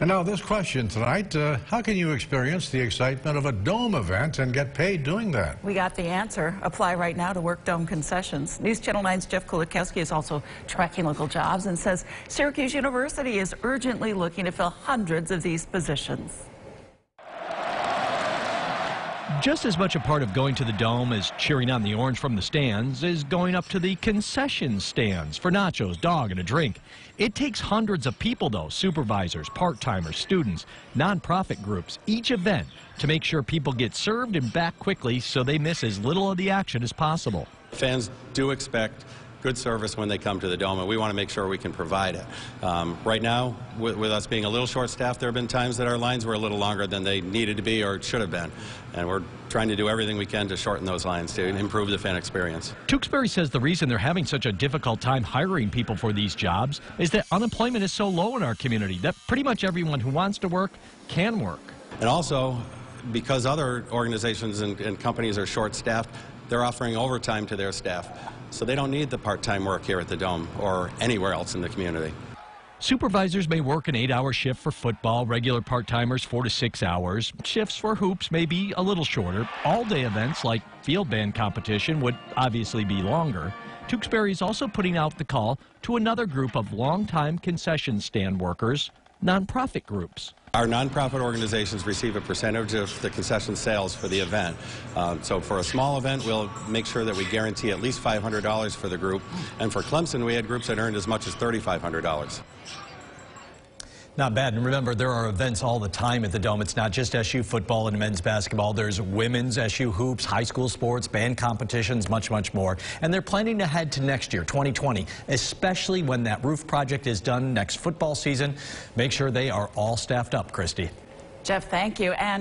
And now this question tonight, uh, how can you experience the excitement of a dome event and get paid doing that? We got the answer. Apply right now to Work Dome concessions. News Channel 9's Jeff Kulikowski is also tracking local jobs and says Syracuse University is urgently looking to fill hundreds of these positions. Just as much a part of going to the Dome as cheering on the orange from the stands is going up to the concession stands for nachos, dog, and a drink. It takes hundreds of people, though supervisors, part timers, students, nonprofit groups, each event to make sure people get served and back quickly so they miss as little of the action as possible. Fans do expect good service when they come to the Dome, and we want to make sure we can provide it. Um, right now, with, with, us being a little short-staffed, there have been times that our lines were a little longer than they needed to be or should have been, and we're trying to do everything we can to shorten those lines to improve the fan experience. Tewksbury says the reason they're having such a difficult time hiring people for these jobs is that unemployment is so low in our community that pretty much everyone who wants to work can work. And also, because other organizations and, and companies are short-staffed, they're offering overtime to their staff. So they don't need the part-time work here at the Dome or anywhere else in the community. Supervisors may work an eight-hour shift for football, regular part-timers four to six hours. Shifts for hoops may be a little shorter. All-day events like field band competition would obviously be longer. Tewksbury is also putting out the call to another group of longtime concession stand workers, nonprofit groups. Our nonprofit organizations receive a percentage of the concession sales for the event. Um, so for a small event, we'll make sure that we guarantee at least $500 for the group. And for Clemson, we had groups that earned as much as $3,500. Not bad. And remember, there are events all the time at the Dome. It's not just SU football and men's basketball. There's women's SU hoops, high school sports, band competitions, much, much more. And they're planning ahead to next year, 2020, especially when that roof project is done next football season. Make sure they are all staffed up, Christy. Jeff, thank you. And